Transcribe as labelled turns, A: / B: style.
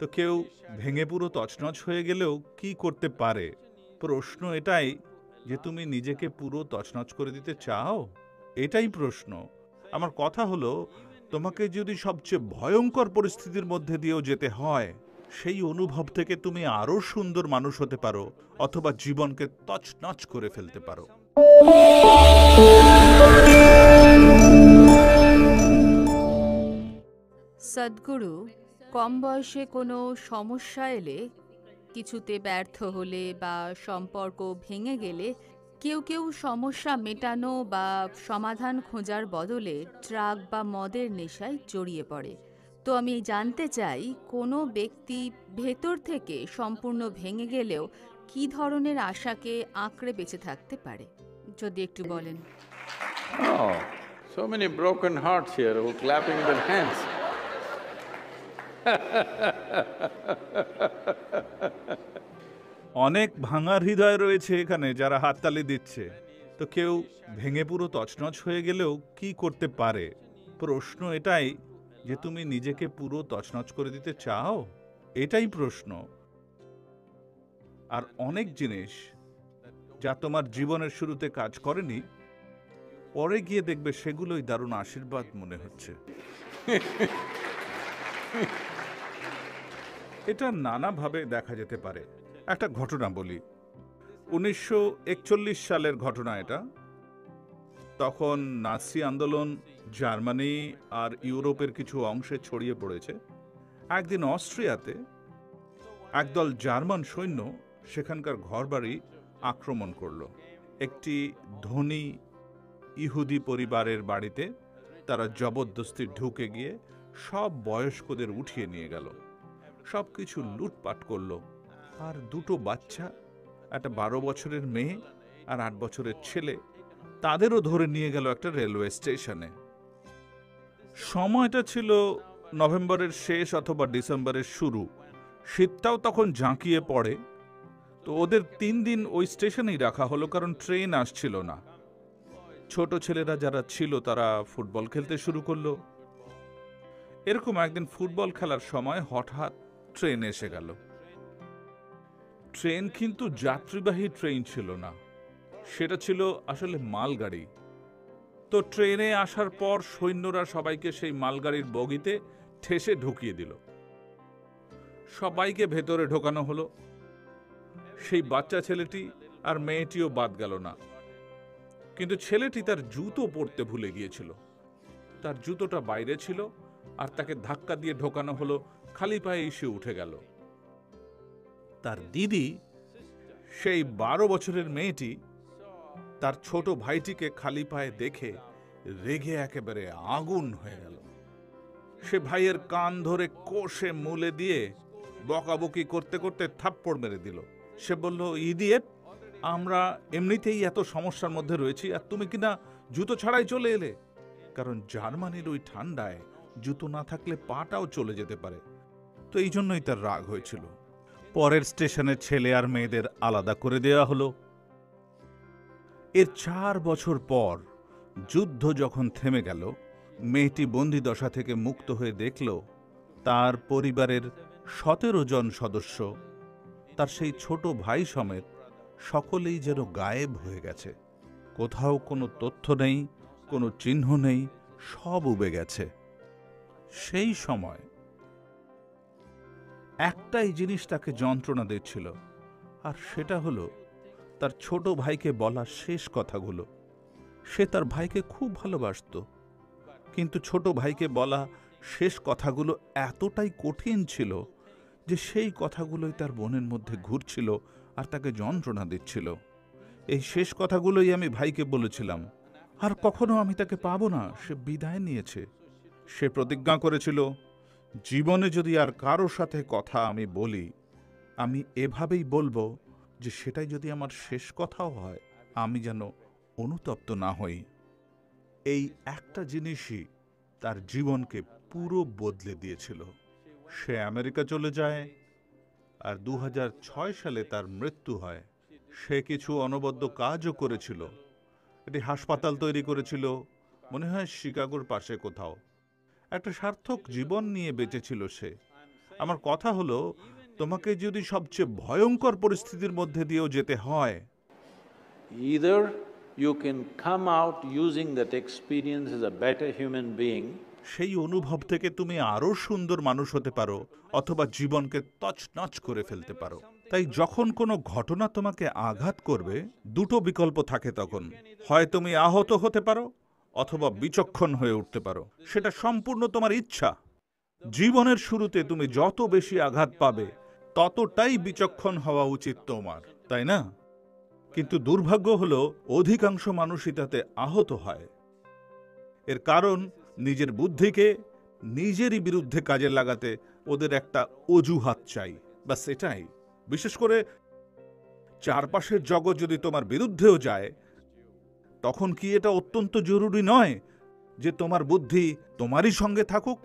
A: তো কেউ ভেঙে পুরো তছনছ হয়ে গেলেও কি করতে পারে? প্রশ্ন এটাই যে তুমি নিজেকে পুরো তছনছ করে দিতে চাও? এটাই প্রশ্ন। আমার কথা হলো, তোমাকে যদি সবচেয়ে ভয়ঙ্কর পরিস্থিতির মধ্যে দিয়েও যেতে হয়, সেই অনুভব থেকে তুমি আরও সুন্দর মানুষ হতে পারো, অথবা জীবনকে তছনছ করে ফেলতে পারো।
B: সদ্গুরু কম বয়সে কোনো সমস্যা এলে কিছুতে ব্যর্থ হলে বা সম্পর্ক ভেঙে গেলে কেউ কেউ সমস্যা মেটানো বা সমাধান খোঁজার বদলে ড্রাগ বা মদের নেশায় জড়িয়ে পড়ে। তো আমি জানতে চাই কোনো ব্যক্তি ভেতর থেকে সম্পূর্ণ ভেঙে গেলেও কি ধরনের আশাকে আঁকড়ে বেঁচে থাকতে পারে? যদি একটু বলেন।
C: Oh, so many.
A: অনেক ভাঙা হৃদয় রয়েছে এখানে যারা হাততালি দিচ্ছে। তো কেউ ভেঙে পুরো তছনছ হয়ে গেলেও কি করতে পারে? প্রশ্ন এটাই যে তুমি নিজেকে পুরো তছনছ করে দিতে চাও? এটাই প্রশ্ন। আর অনেক জিনিস যা তোমার জীবনের শুরুতে কাজ করেনি, পরে গিয়ে দেখবে সেগুলোই দারুণ আশীর্বাদ মনে হচ্ছে। এটা নানাভাবে দেখা যেতে পারে। একটা ঘটনা বলি। উনিশশো একচল্লিশ সালের ঘটনা এটা। তখন নাসি আন্দোলন জার্মানি আর ইউরোপের কিছু অংশে ছড়িয়ে পড়েছে। একদিন অস্ট্রিয়াতে একদল জার্মান সৈন্য সেখানকার ঘরবাড়ি আক্রমণ করল। একটি ধনী ইহুদি পরিবারের বাড়িতে তারা জবরদস্তি ঢুকে গিয়ে সব বয়স্কদের উঠিয়ে নিয়ে গেল। সব কিছু লুটপাট করল। আর দুটো বাচ্চা, একটা বারো বছরের মেয়ে আর আট বছরের ছেলে, তাদেরও ধরে নিয়ে গেল একটা রেলওয়ে স্টেশনে। সময়টা ছিল নভেম্বরের শেষ অথবা ডিসেম্বরের শুরু। শীতটাও তখন জাঁকিয়ে পড়ে। তো ওদের তিন দিন ওই স্টেশনেই রাখা হলো, কারণ ট্রেন আসছিল না। ছোট ছেলেরা যারা ছিল, তারা ফুটবল খেলতে শুরু করল। এরকম একদিন ফুটবল খেলার সময় হঠাৎ ট্রেন এসে গেল। ট্রেন কিন্তু যাত্রীবাহী ট্রেন ছিল না। সেটা ছিল আসলে মালগাড়ি। তো ট্রেনে আসার পর সৈন্যরা সবাইকে সেই মালগাড়ির বগিতে ঠেসে ঢুকিয়ে দিল। সবাইকে ভেতরে ঢোকানো হলো। সেই বাচ্চা ছেলেটি আর মেয়েটিও বাদ গেল না। কিন্তু ছেলেটি তার জুতো পরতে ভুলে গিয়েছিল। তার জুতোটা বাইরে ছিল আর তাকে ধাক্কা দিয়ে ঢোকানো হলো খালি পায়ে এসে উঠে গেল। তার দিদি, সেই বারো বছরের মেয়েটি, তার ছোট ভাইটিকে খালি পায়ে দেখে রেগে একেবারে আগুন হয়ে গেল। সে ভাইয়ের কান ধরে কোষে মুলে দিয়ে বকাবকি করতে করতে থাপ্পড় মেরে দিল। সে বলল ইদিয়েট আমরা এমনিতেই এত সমস্যার মধ্যে রয়েছি, আর তুমি কিনা জুতো ছাড়াই চলে এলে? কারণ জার্মানির ওই ঠান্ডায় জুতো না থাকলে পাটাও চলে যেতে পারে। তো এই জন্যই তার রাগ হয়েছিল। পরের স্টেশনের ছেলে আর মেয়েদের আলাদা করে দেওয়া হলো। এর চার বছর পর যুদ্ধ যখন থেমে গেল, মেয়েটি বন্দি দশা থেকে মুক্ত হয়ে দেখল, তার পরিবারের সতেরো জন সদস্য, তার সেই ছোট ভাই সমেত সকলেই যেন গায়েব হয়ে গেছে। কোথাও কোনো তথ্য নেই, কোনো চিহ্ন নেই, সব উবে গেছে। সেই সময় একটাই জিনিস তাকে যন্ত্রণা দিচ্ছিল, আর সেটা হলো তার ছোট ভাইকে বলা শেষ কথাগুলো। সে তার ভাইকে খুব ভালোবাসত, কিন্তু ছোট ভাইকে বলা শেষ কথাগুলো এতটাই কঠিন ছিল যে সেই কথাগুলোই তার বোনের মধ্যে ঘুরছিল আর তাকে যন্ত্রণা দিচ্ছিল। এই শেষ কথাগুলোই আমি ভাইকে বলেছিলাম, আর কখনো আমি তাকে পাবো না, সে বিদায় নিয়েছে। সে প্রতিজ্ঞা করেছিল জীবনে যদি আর কারও সাথে কথা আমি বলি, আমি এভাবেই বলব যে সেটাই যদি আমার শেষ কথাও হয়, আমি যেন অনুতপ্ত না হই। এই একটা জিনিসই তার জীবনকে পুরো বদলে দিয়েছিল। সে আমেরিকা চলে যায় আর দু হাজার ছয় সালে তার মৃত্যু হয়। সে কিছু অনবদ্য কাজও করেছিল। এটি হাসপাতাল তৈরি করেছিল। মনে হয় শিকাগোর পাশে কোথাও। একটা সার্থক জীবন নিয়ে বেঁচেছিল সে। আমার কথা হলো তোমাকে যদি সবচেয়ে ভয়ঙ্কর পরিস্থিতির মধ্যে দিয়েও যেতে হয়।
C: Either you can come out using that experience as a better human being,
A: সেই অনুভব থেকে তুমি আরও সুন্দর মানুষ হতে পারো অথবা জীবনকে তছনছ করে ফেলতে পারো। তাই যখন কোনো ঘটনা তোমাকে আঘাত করবে দুটো বিকল্প থাকে তখন। হয় তুমি আহত হতে পারো অথবা বিচক্ষণ হয়ে উঠতে পারো। সেটা সম্পূর্ণ তোমার ইচ্ছা। জীবনের শুরুতে তুমি যত বেশি আঘাত পাবে, ততটাই বিচক্ষণ হওয়া উচিত তোমার, তাই না? কিন্তু দুর্ভাগ্য হল, অধিকাংশ মানুষই তাতে আহত হয়। এর কারণ, নিজের বুদ্ধিকে নিজেরই বিরুদ্ধে কাজে লাগাতে ওদের একটা অজুহাত চাই। বা সেটাই বিশেষ করে চারপাশের জগৎ যদি তোমার বিরুদ্ধেও যায় তখন কি এটা অত্যন্ত জরুরি নয় যে তোমার বুদ্ধি তোমারই সঙ্গে থাকুক?